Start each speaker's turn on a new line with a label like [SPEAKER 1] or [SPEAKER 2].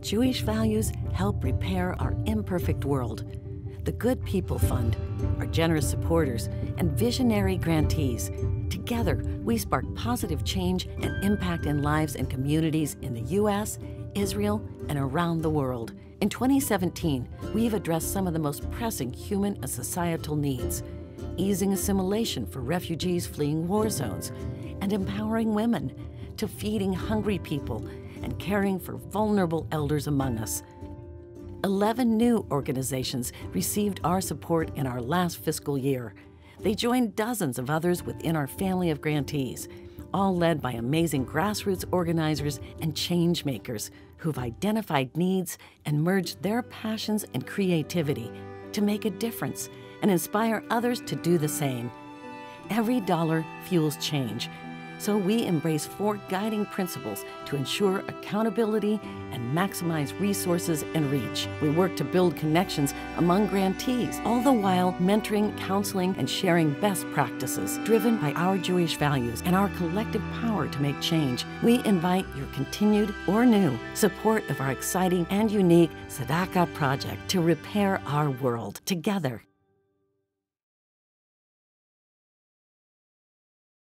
[SPEAKER 1] Jewish values help repair our imperfect world. The Good People Fund, our generous supporters, and visionary grantees. Together, we spark positive change and impact in lives and communities in the U.S., Israel, and around the world. In 2017, we've addressed some of the most pressing human and societal needs easing assimilation for refugees fleeing war zones, and empowering women to feeding hungry people and caring for vulnerable elders among us. 11 new organizations received our support in our last fiscal year. They joined dozens of others within our family of grantees, all led by amazing grassroots organizers and change makers who've identified needs and merged their passions and creativity to make a difference and inspire others to do the same. Every dollar fuels change, so we embrace four guiding principles to ensure accountability and maximize resources and reach. We work to build connections among grantees, all the while mentoring, counseling, and sharing best practices driven by our Jewish values and our collective power to make change. We invite your continued or new support of our exciting and unique Tzedakah project to repair our world together.